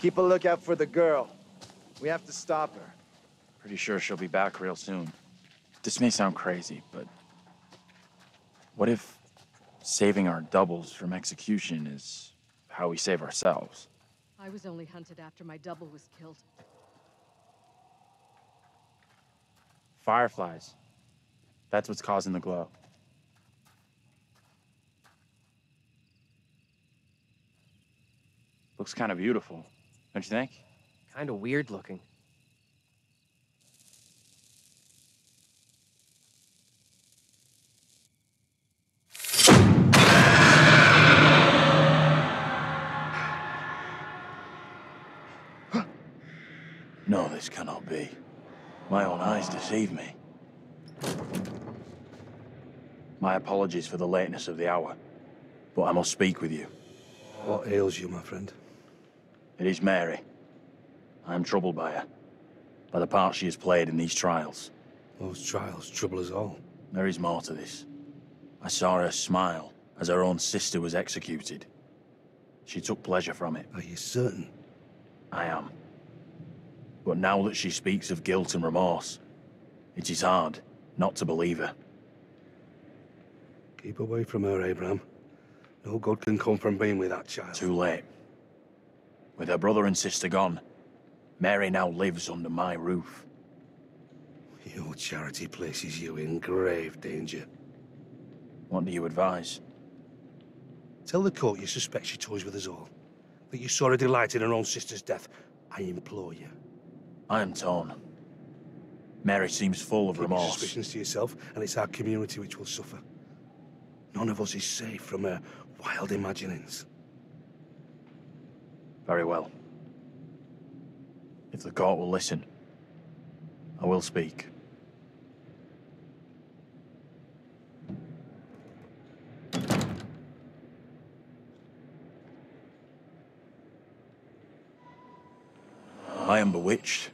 Keep a lookout for the girl. We have to stop her. Pretty sure she'll be back real soon. This may sound crazy, but what if saving our doubles from execution is how we save ourselves? I was only hunted after my double was killed. Fireflies. That's what's causing the glow. Looks kind of beautiful, don't you think? Kind of weird looking. No, this cannot be. My own eyes deceive me. My apologies for the lateness of the hour, but I must speak with you. What ails you, my friend? It is Mary. I am troubled by her, by the part she has played in these trials. Those trials trouble us all. There is more to this. I saw her smile as her own sister was executed. She took pleasure from it. Are you certain? I am. But now that she speaks of guilt and remorse, it is hard not to believe her. Keep away from her, Abraham. No good can come from being with that child. Too late. With her brother and sister gone, Mary now lives under my roof. Your charity places you in grave danger. What do you advise? Tell the court you suspect she toys with us all. That you saw her delight in her own sister's death. I implore you. I am torn. Mary seems full of Keep remorse. suspicions to yourself, and it's our community which will suffer. None of us is safe from her wild imaginings. Very well. If the court will listen, I will speak. I am bewitched.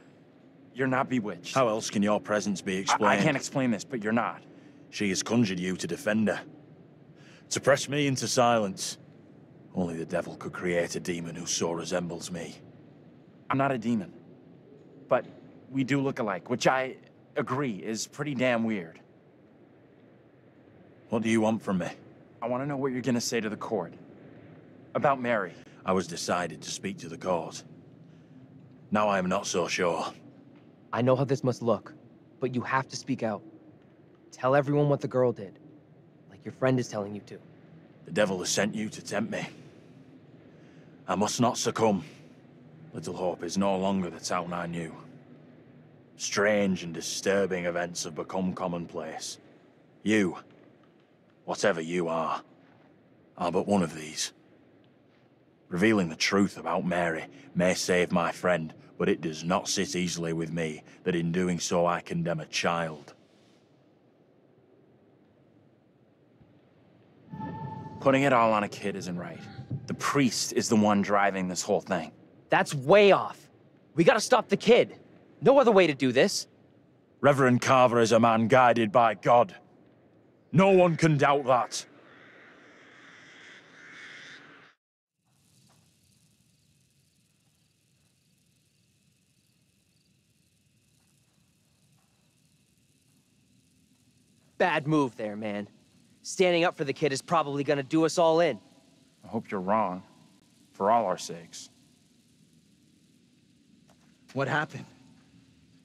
You're not bewitched. How else can your presence be I, explained? I can't explain this, but you're not. She has conjured you to defend her. To press me into silence. Only the devil could create a demon who so resembles me. I'm not a demon. But we do look alike, which I agree is pretty damn weird. What do you want from me? I want to know what you're going to say to the court. About Mary. I was decided to speak to the court. Now I am not so sure. I know how this must look, but you have to speak out. Tell everyone what the girl did, like your friend is telling you to. The devil has sent you to tempt me. I must not succumb. Little Hope is no longer the town I knew. Strange and disturbing events have become commonplace. You, whatever you are, are but one of these. Revealing the truth about Mary may save my friend, but it does not sit easily with me that in doing so I condemn a child. Putting it all on a kid isn't right. Priest is the one driving this whole thing. That's way off. We gotta stop the kid. No other way to do this. Reverend Carver is a man guided by God. No one can doubt that. Bad move there, man. Standing up for the kid is probably gonna do us all in. I hope you're wrong. For all our sakes. What happened?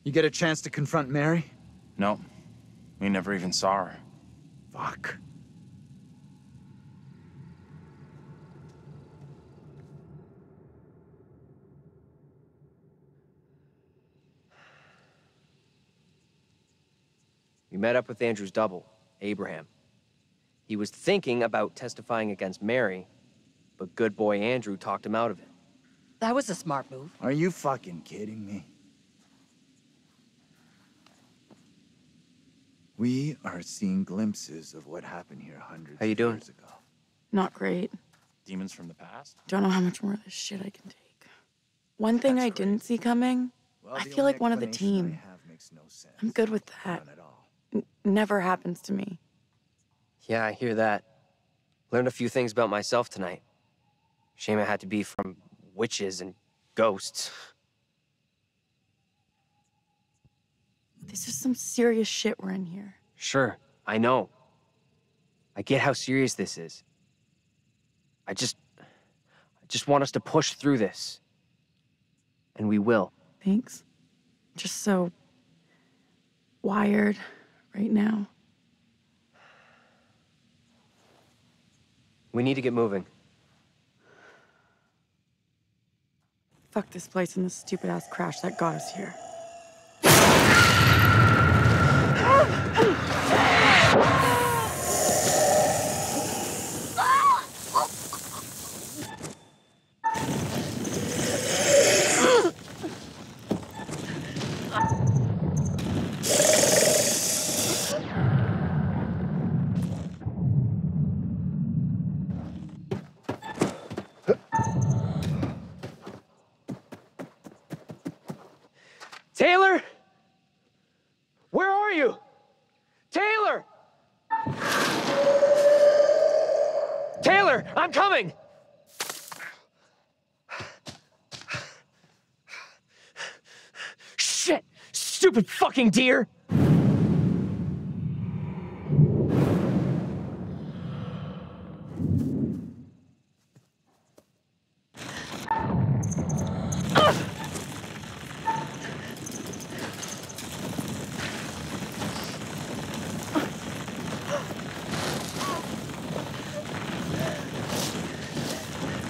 You get a chance to confront Mary? No. We never even saw her. Fuck. We met up with Andrew's double, Abraham. He was thinking about testifying against Mary, but good boy Andrew talked him out of it. That was a smart move. Are you fucking kidding me? We are seeing glimpses of what happened here hundreds How you of doing? years ago. Not great. Demons from the past? Don't know how much more of this shit I can take. One thing I didn't see coming, Well, I feel like one of the explanation I team. have makes no sense. I'm good with that. At all. N- never happens to me. Yeah, I hear that. Learned a few things about myself tonight. Shame it had to be from witches and Ghosts. This is some serious shit we're in here. Sure, I know. I get how serious this is. I just. I just want us to push through this. And we will. Thanks. Just so wired right now. We need to get moving. Fuck this place and this stupid ass crash that got us here. Taylor! Where are you? Taylor! Taylor, I'm coming! Shit! Stupid fucking deer!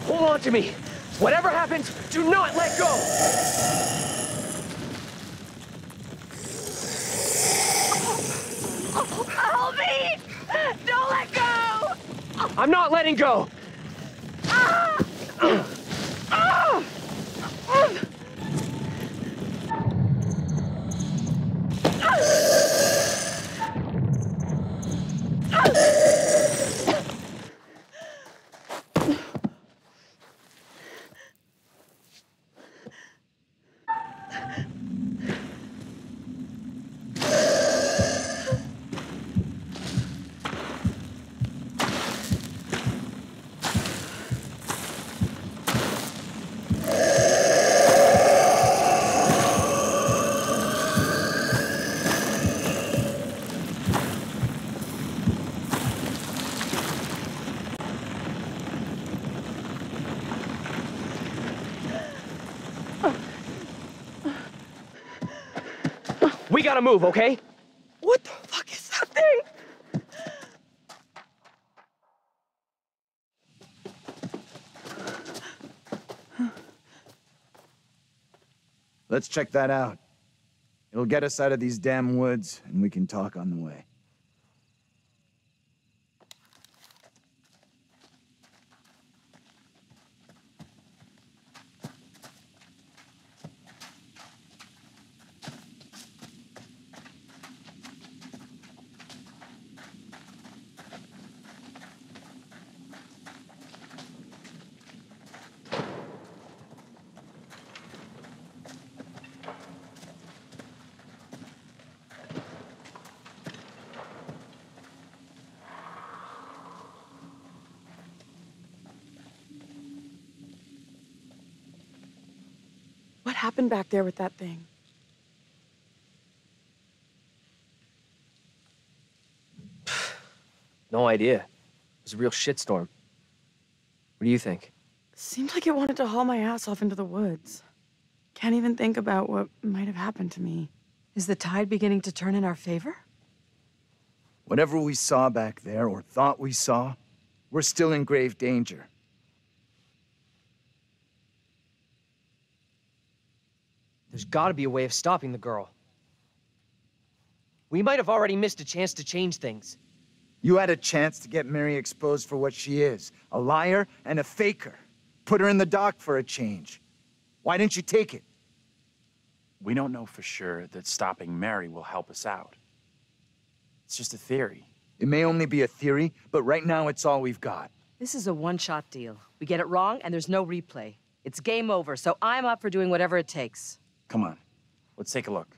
Hold on to me. Whatever happens, do not let go. Help me! Don't let go! I'm not letting go. We gotta move, okay? What the fuck is that thing? Let's check that out. It'll get us out of these damn woods, and we can talk on the way. What happened back there with that thing? No idea. It was a real shitstorm. What do you think? Seemed like it wanted to haul my ass off into the woods. Can't even think about what might have happened to me. Is the tide beginning to turn in our favor? Whatever we saw back there, or thought we saw, we're still in grave danger. There's gotta be a way of stopping the girl. We might have already missed a chance to change things. You had a chance to get Mary exposed for what she is a liar and a faker. Put her in the dock for a change. Why didn't you take it? We don't know for sure that stopping Mary will help us out. It's just a theory. It may only be a theory, but right now it's all we've got. This is a one-shot deal. We get it wrong, and there's no replay. It's game over, so I'm up for doing whatever it takes. Come on, let's take a look.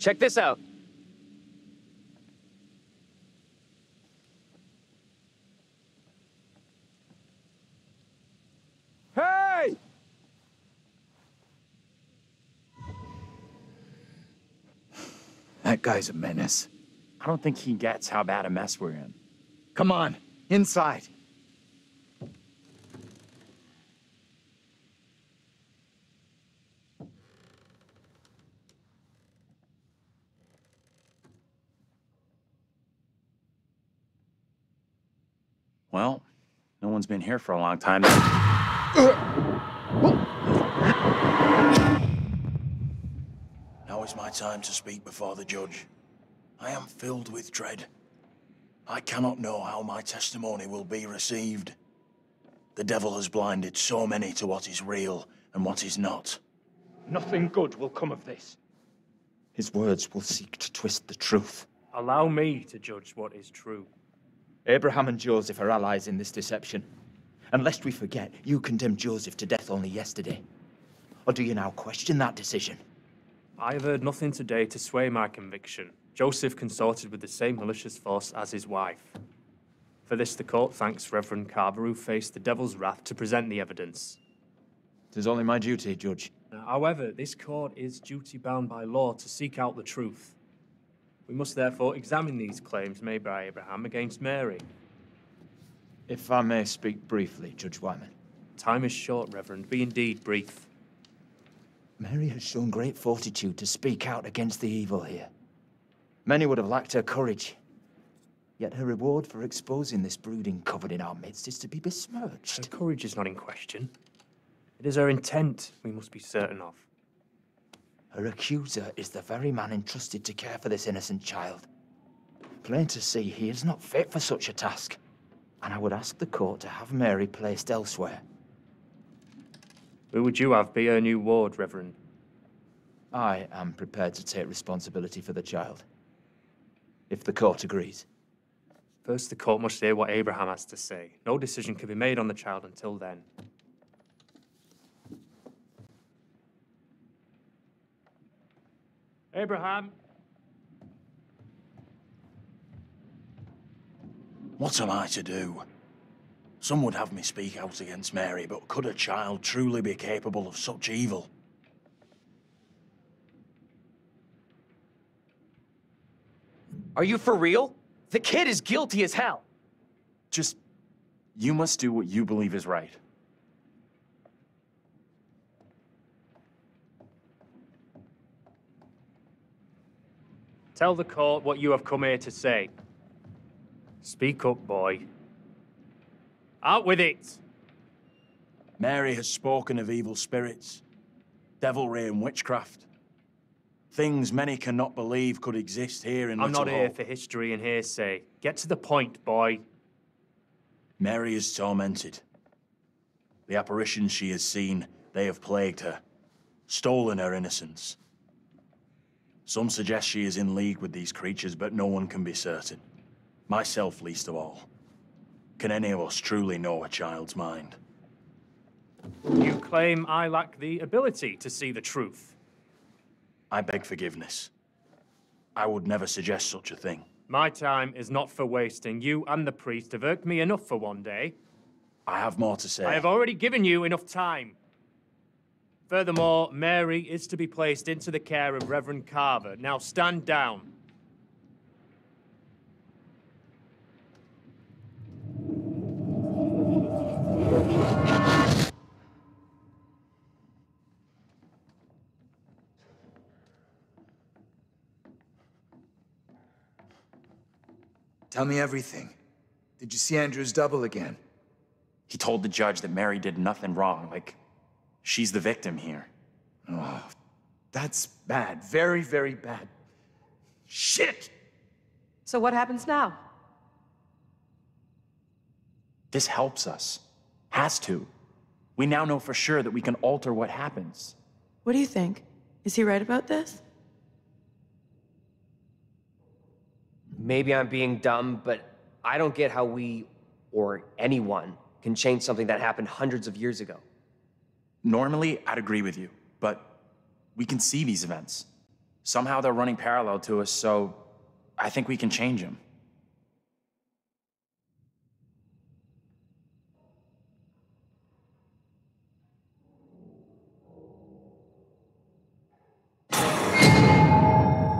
Check this out. Hey! That guy's a menace. I don't think he gets how bad a mess we're in. Come on, inside. Well, no one's been here for a long time. Now is my time to speak before the judge. I am filled with dread. I cannot know how my testimony will be received. The devil has blinded so many to what is real and what is not. Nothing good will come of this. His words will seek to twist the truth. Allow me to judge what is true. Abraham and Joseph are allies in this deception. And lest we forget, you condemned Joseph to death only yesterday. Or do you now question that decision? I have heard nothing today to sway my conviction. Joseph consorted with the same malicious force as his wife. For this, the court thanks Reverend Carver, who faced the devil's wrath to present the evidence. It is only my duty, Judge. Uh, however, this court is duty bound by law to seek out the truth. We must therefore examine these claims made by Abraham against Mary. If I may speak briefly, Judge Wyman. Time is short, Reverend. Be indeed brief. Mary has shown great fortitude to speak out against the evil here. Many would have lacked her courage. Yet her reward for exposing this brooding coven in our midst is to be besmirched. Her courage is not in question. It is her intent we must be certain of. Her accuser is the very man entrusted to care for this innocent child. Plain to see, he is not fit for such a task. And I would ask the court to have Mary placed elsewhere. Who would you have be her new ward, Reverend? I am prepared to take responsibility for the child. If the court agrees. First, the court must hear what Abraham has to say. No decision can be made on the child until then. Abraham, What am I to do? Some would have me speak out against Mary, but could a child truly be capable of such evil? Are you for real? The kid is guilty as hell. Just, you must do what you believe is right. tell the court what you have come here to say. Speak up, boy. Out with it! Mary has spoken of evil spirits, devilry and witchcraft. Things many cannot believe could exist here in I'm Little not here Hope. for history and hearsay. Get to the point, boy. Mary is tormented. The apparitions she has seen, they have plagued her, stolen her innocence. Some suggest she is in league with these creatures, but no one can be certain. Myself least of all. Can any of us truly know a child's mind? You claim I lack the ability to see the truth. I beg forgiveness. I would never suggest such a thing. My time is not for wasting. You and the priest have irked me enough for one day. I have more to say. I have already given you enough time. Furthermore, Mary is to be placed into the care of Reverend Carver. Now stand down. Tell me everything. Did you see Andrew's double again? He told the judge that Mary did nothing wrong, like, she's the victim here. Oh, that's bad. Very, very bad. Shit! So what happens now? This helps us. Has to. We now know for sure that we can alter what happens. What do you think? Is he right about this? Maybe I'm being dumb, but I don't get how we, or anyone, can change something that happened hundreds of years ago. Normally, I'd agree with you, but we can see these events. Somehow they're running parallel to us, so I think we can change them.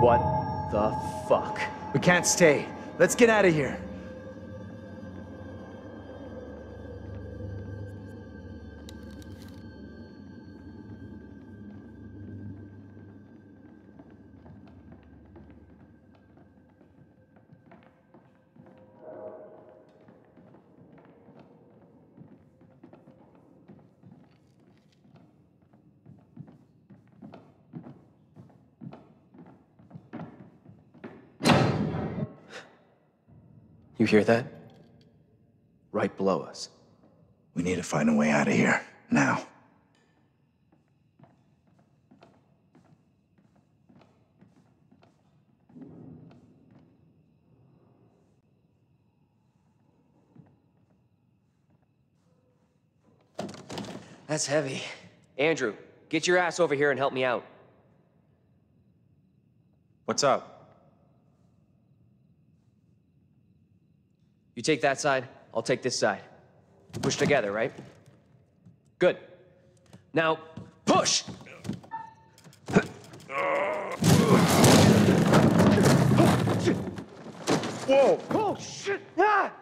What the fuck? We can't stay. Let's get out of here. Hear that? Right below us. We need to find a way out of here. Now. That's heavy. Andrew, get your ass over here and help me out. What's up? You take that side, I'll take this side. Push together, right? Good. Now, push! Whoa! Oh, shit! Ah!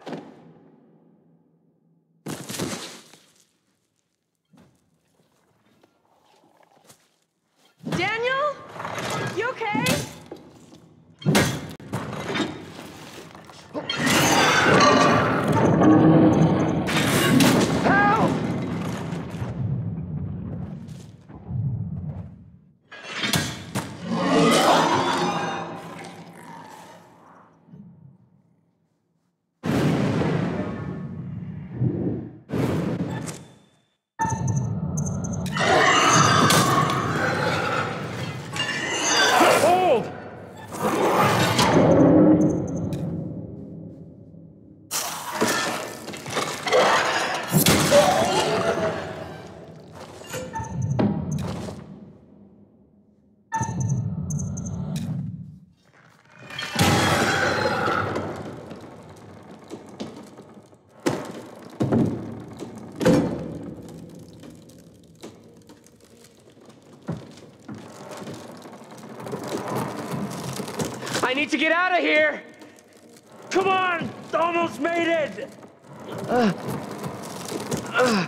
I need to get out of here! Come on! Almost made it! Uh, uh,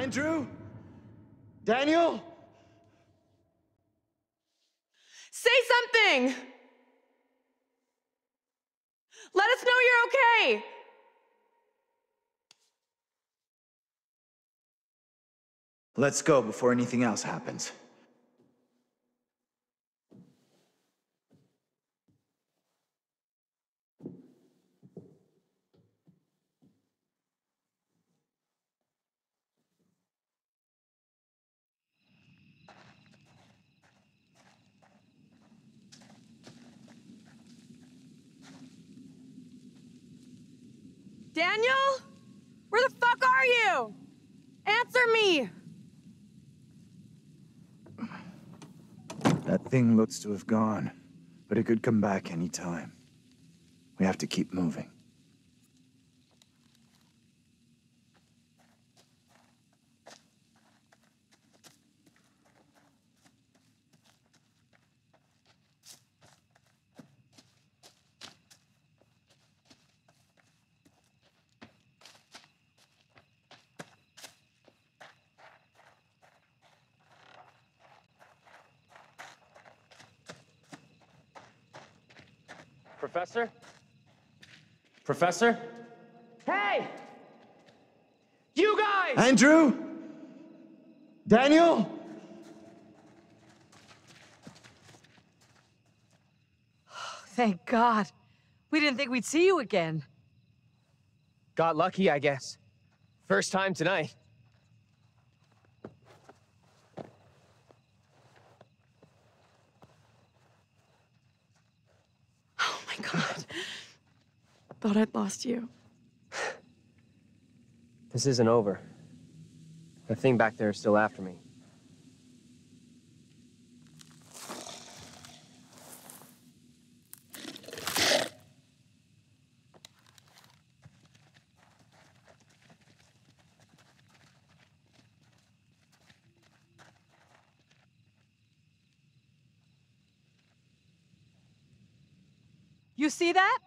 Andrew? Daniel? Say something! Let us know you're okay! Let's go before anything else happens. Daniel? Where the fuck are you? Answer me! That thing looks to have gone, but it could come back any time. We have to keep moving. Professor? Professor? Hey! You guys! Andrew? Daniel? Thank God. We didn't think we'd see you again. Got lucky, I guess. First time tonight. Thought I'd lost you. This isn't over. The thing back there is still after me. You see that?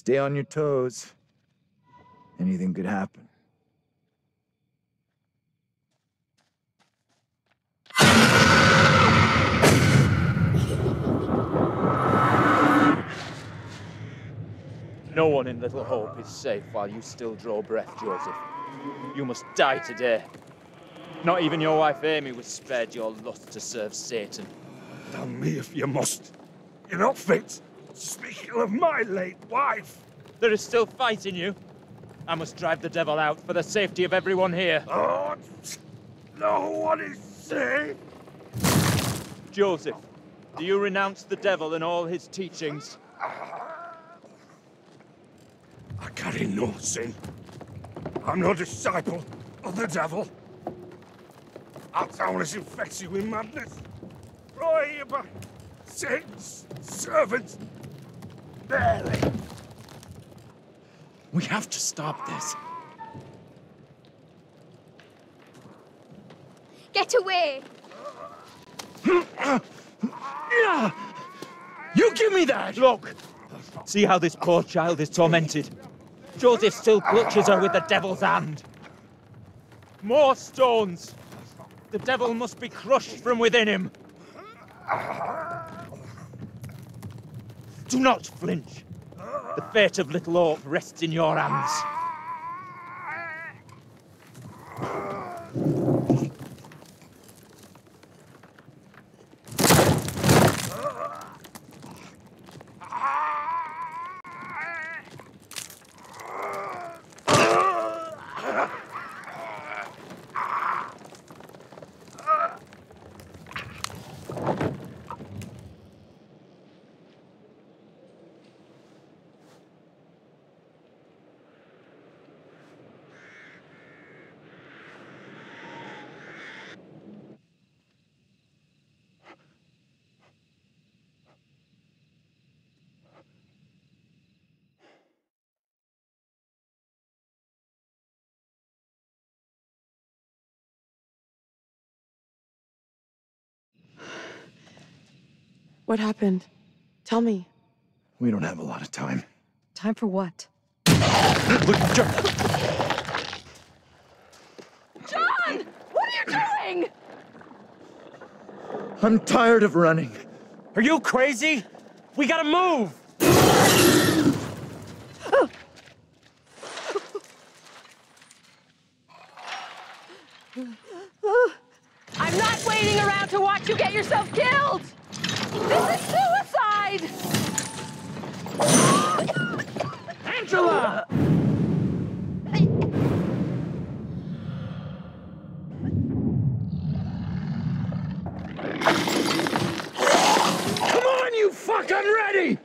Stay on your toes. Anything could happen. No one in Little Hope is safe while you still draw breath, Joseph. You must die today. Not even your wife Amy was spared your lust to serve Satan. Damn me if you must. You're not fit. Speaking of my late wife. There is still fight in you. I must drive the devil out for the safety of everyone here. Oh, no one is safe. Joseph, do you renounce the devil and all his teachings? I carry no sin. I'm no disciple of the devil. Our town is infected with madness. By Satan's servants. Barely. We have to stop this. Get away! You give me that! Look! See how this poor child is tormented. Joseph still clutches her with the devil's hand. More stones! The devil must be crushed from within him. Do not flinch. The fate of Little Hope rests in your hands. What happened? Tell me. We don't have a lot of time. Time for what? John! What are you doing? I'm tired of running. Are you crazy? We gotta move! I'm not waiting around to watch you get yourself killed! This is suicide! Angela! Come on, you fuck! I'm ready!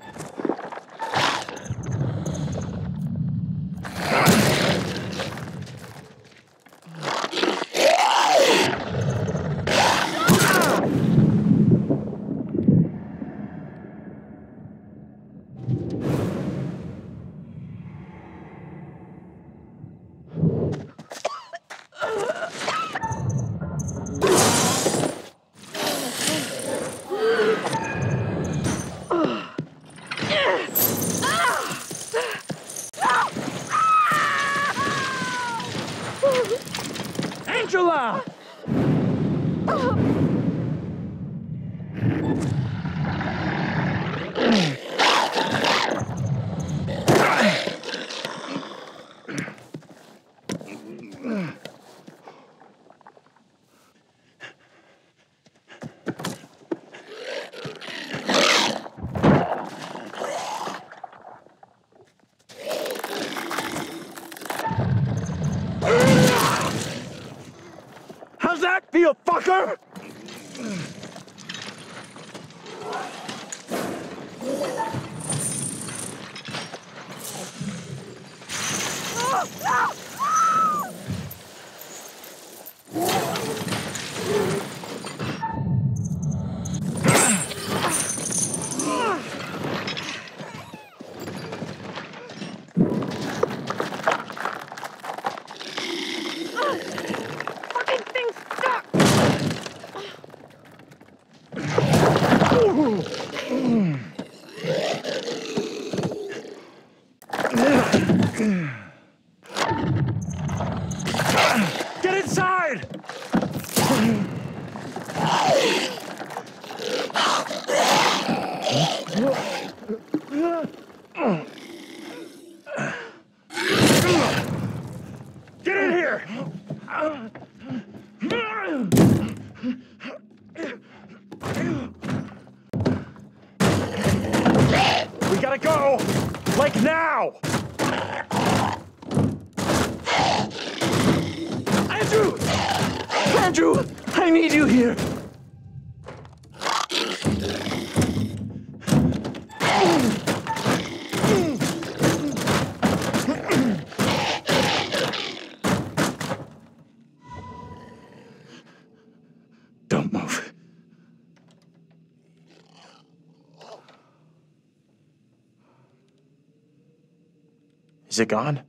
Is it gone?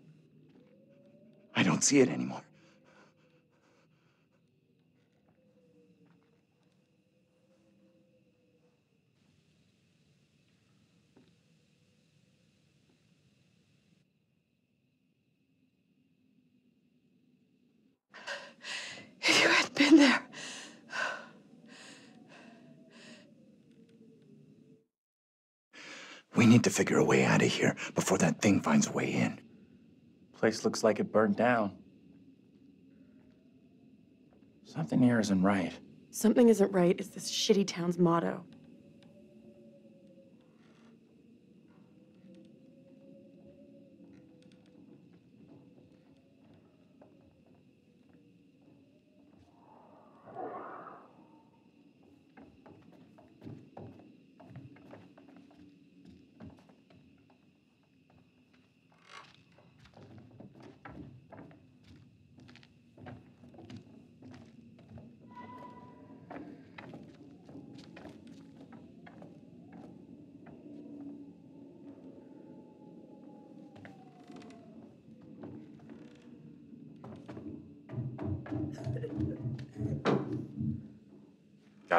I don't see it anymore. To figure a way out of here before that thing finds a way in. Place looks like it burned down. Something here isn't right. Something isn't right is this shitty town's motto.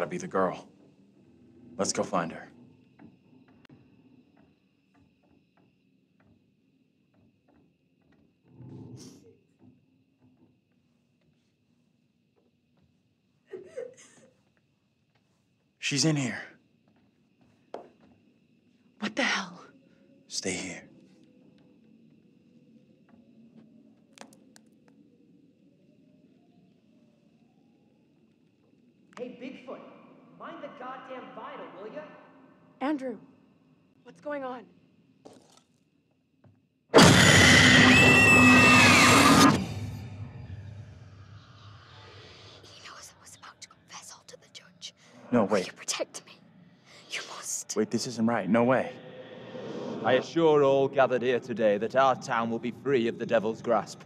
Gotta be the girl. Let's go find her. She's in here. What the hell? Stay here. Hey, Bigfoot, mind the goddamn vinyl, will ya? Andrew, what's going on? He knows I was about to confess all to the judge. No, wait. You Protect me. You must. Wait, this isn't right. No way. I assure all gathered here today that our town will be free of the devil's grasp.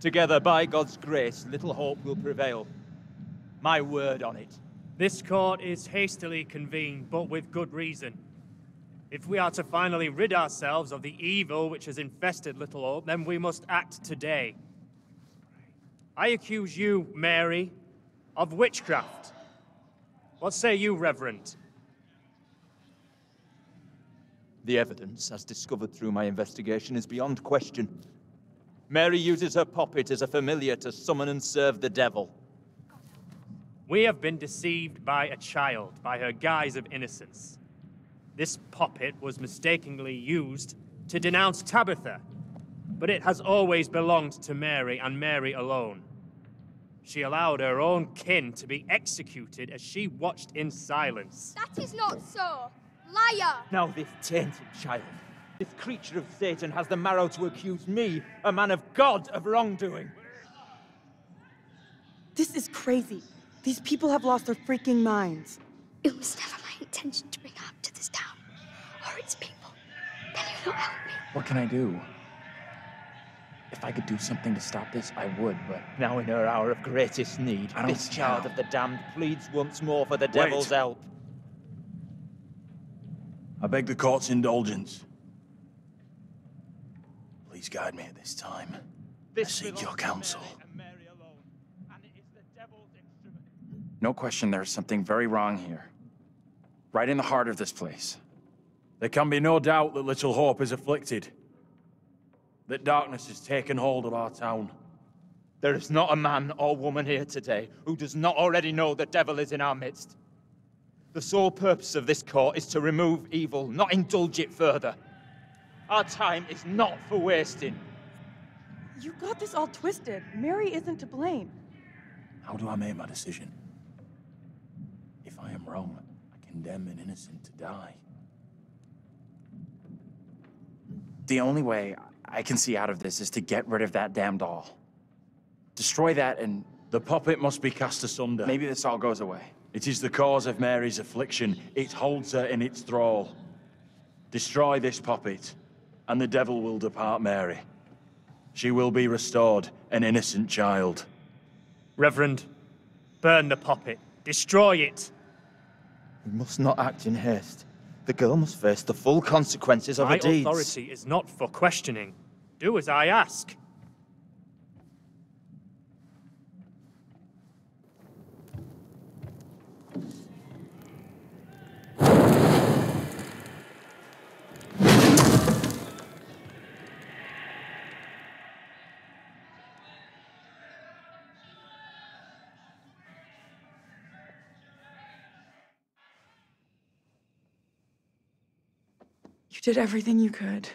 Together, by God's grace, little hope will prevail. My word on it. This court is hastily convened, but with good reason. If we are to finally rid ourselves of the evil which has infested Little Hope, then we must act today. I accuse you, Mary, of witchcraft. What say you, Reverend? The evidence, as discovered through my investigation, is beyond question. Mary uses her poppet as a familiar to summon and serve the devil. We have been deceived by a child, by her guise of innocence. This puppet was mistakenly used to denounce Tabitha, but it has always belonged to Mary and Mary alone. She allowed her own kin to be executed as she watched in silence. That is not so. Liar! Now this tainted child, this creature of Satan has the marrow to accuse me, a man of God, of wrongdoing. This is crazy. These people have lost their freaking minds. It was never my intention to bring harm to this town or its people. Can you not help me? What can I do? If I could do something to stop this, I would, but Now in her hour of greatest need, this child of the damned pleads once more for the devil's help. I beg the court's indulgence. Please guide me at this time. I seek your counsel. No question there's something very wrong here. Right in the heart of this place. There can be no doubt that Little Hope is afflicted. That darkness has taken hold of our town. There is not a man or woman here today who does not already know the devil is in our midst. The sole purpose of this court is to remove evil, not indulge it further. Our time is not for wasting. You got this all twisted. Mary isn't to blame. How do I make my decision? If I am wrong, I condemn an innocent to die. The only way I can see out of this is to get rid of that damn doll. Destroy that and The puppet must be cast asunder. maybe this all goes away. It is the cause of Mary's affliction. It holds her in its thrall. Destroy this puppet, and the devil will depart Mary. She will be restored, an innocent child. Reverend, burn the puppet. Destroy it. We must not act in haste. The girl must face the full consequences of My her deeds. My authority is not for questioning. Do as I ask. Did everything you could.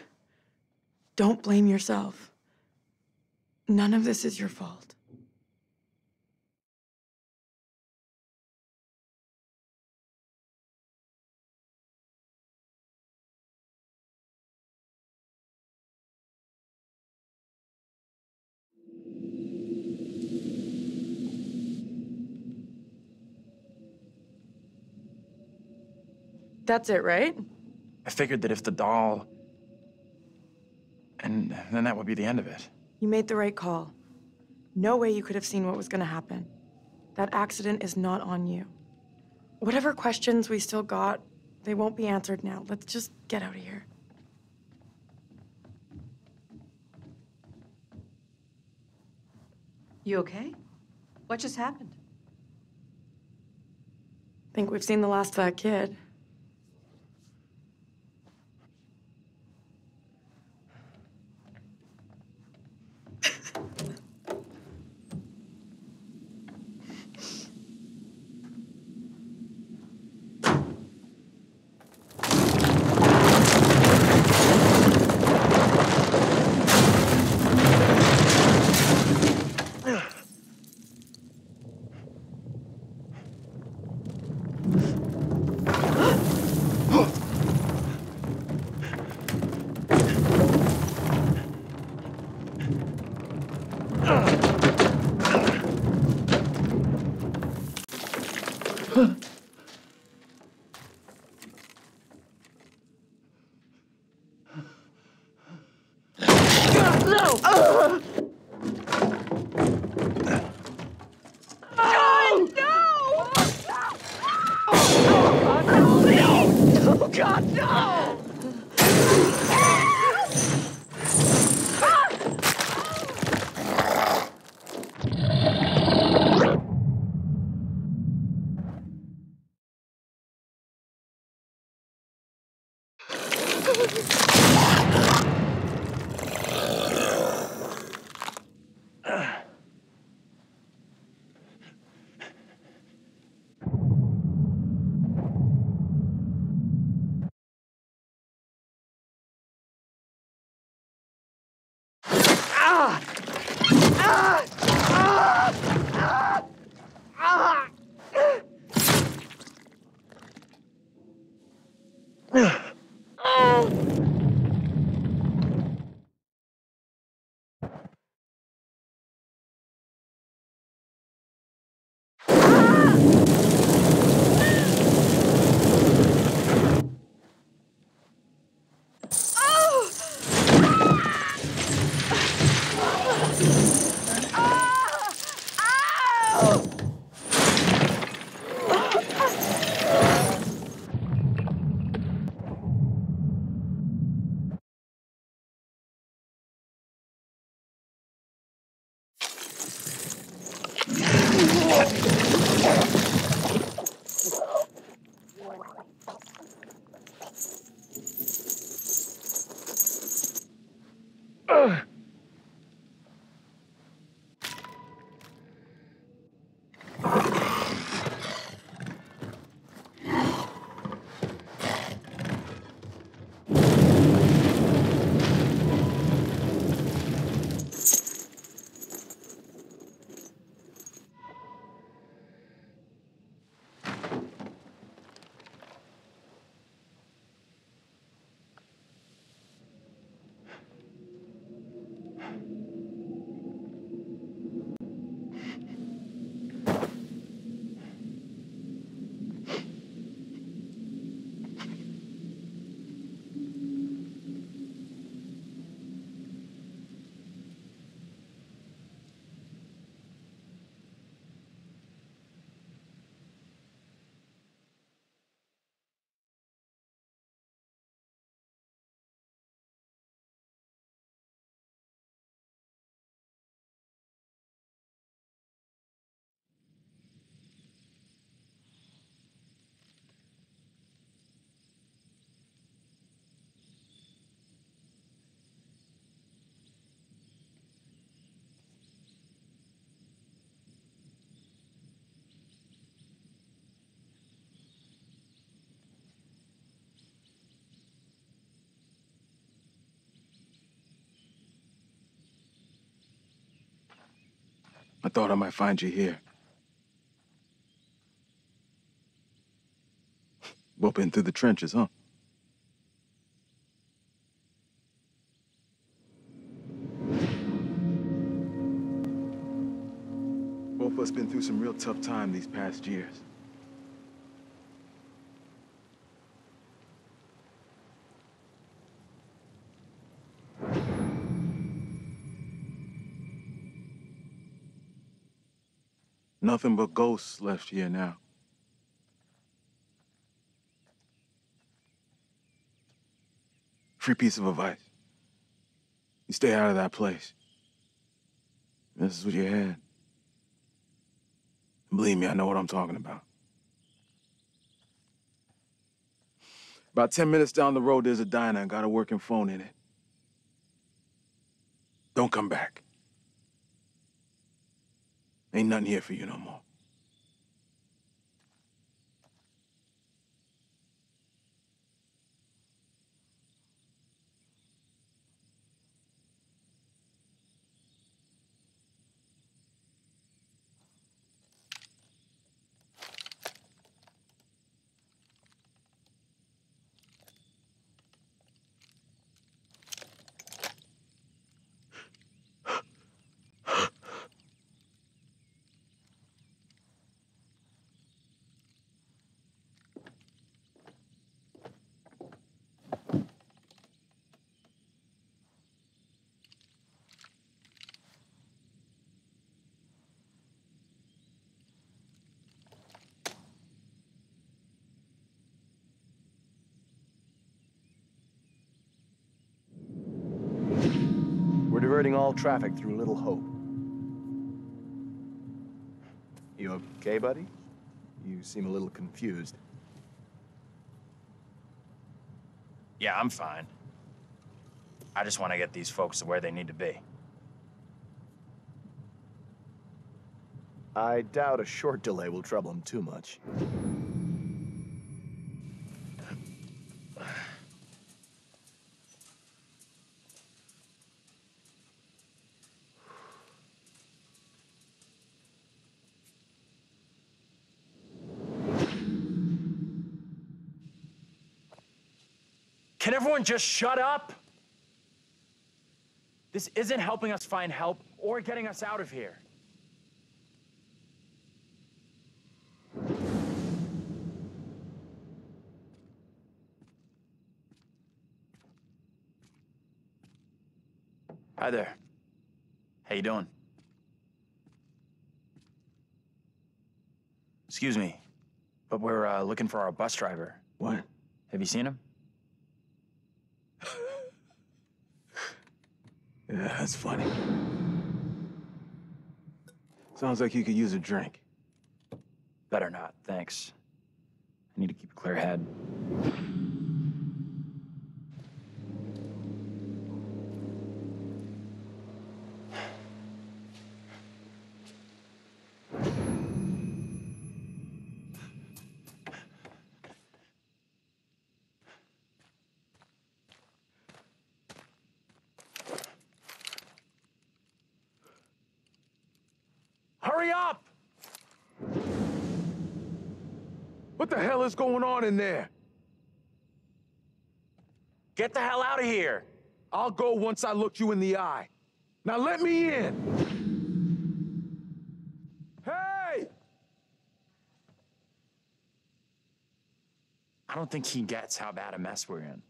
Don't blame yourself. None of this is your fault. That's it, right? I figured that if the doll. And then that would be the end of it. You made the right call. No way you could have seen what was going to happen. That accident is not on you. Whatever questions we still got, they won't be answered now. Let's just get out of here. You okay? What just happened? Think we've seen the last of that kid. go! I thought I might find you here. Been through the trenches, huh? Both of us been through some real tough time these past years. Nothing but ghosts left here now. Free piece of advice. You stay out of that place. This is what you had. Believe me, I know what I'm talking about. About 10 minutes down the road, there's a diner and got a working phone in it. Don't come back. Ain't nothing here for you no more. Diverting all traffic through Little Hope. You okay, buddy? You seem a little confused. Yeah, I'm fine. I just want to get these folks to where they need to be. I doubt a short delay will trouble them too much. Can everyone just shut up? This isn't helping us find help or getting us out of here. Hi there. How you doing? Excuse me, but we're uh, looking for our bus driver. What? Have you seen him? Yeah, that's funny. Sounds like you could use a drink. Better not, thanks. I need to keep a clear head. Hell is going on in there? Get the hell out of here! I'll go once I look you in the eye. Now let me in! Hey! I don't think he gets how bad a mess we're in.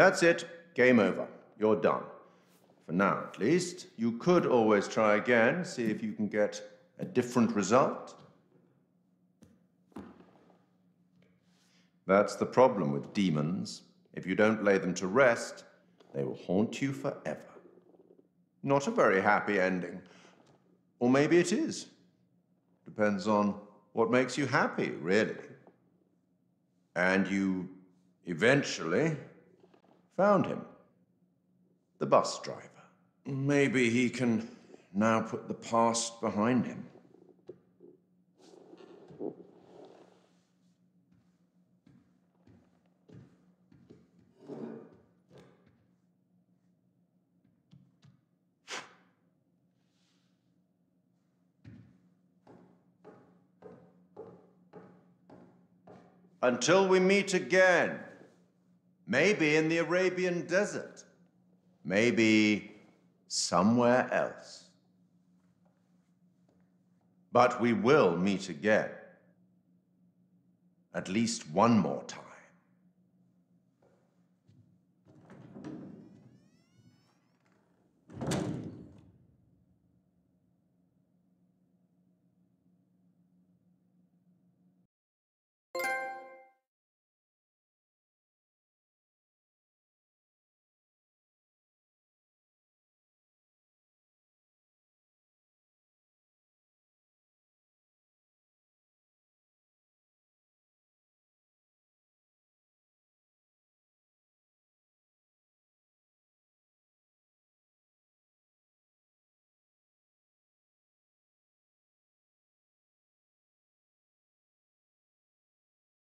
That's it. Game over. You're done. For now, at least. You could always try again, see if you can get a different result. That's the problem with demons. If you don't lay them to rest, they will haunt you forever. Not a very happy ending. Or maybe it is. Depends on what makes you happy, really. And you eventually found him. The bus driver. Maybe he can now put the past behind him. Until we meet again. Maybe in the Arabian desert. Maybe somewhere else. But we will meet again. At least one more time.